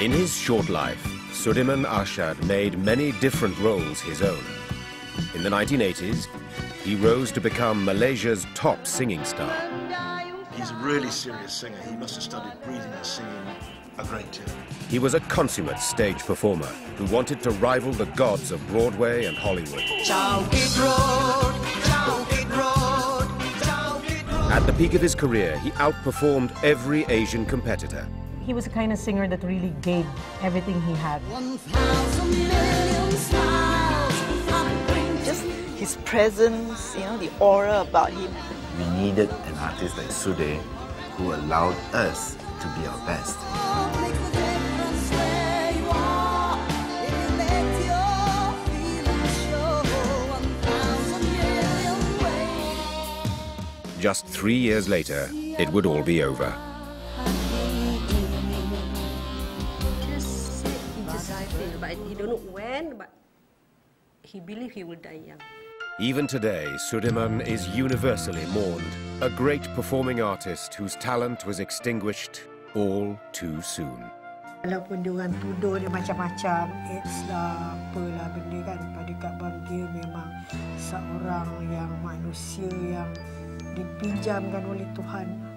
In his short life, Sudirman Arshad made many different roles his own. In the 1980s, he rose to become Malaysia's top singing star. He's a really serious singer. He must have studied breathing and singing a great deal. He was a consummate stage performer who wanted to rival the gods of Broadway and Hollywood. At the peak of his career, he outperformed every Asian competitor. He was the kind of singer that really gave everything he had. Just his presence, you know, the aura about him. We needed an artist like Sude who allowed us to be our best. Just three years later, it would all be over. But he don't know when, but he believe he will die young. Even today, Sudirman is universally mourned, a great performing artist whose talent was extinguished all too soon. Walaupun dia orang tuduh dia macam-macam, AIDS lah, apalah benda kan, pada kat bang dia memang seorang yang manusia yang dipinjamkan oleh Tuhan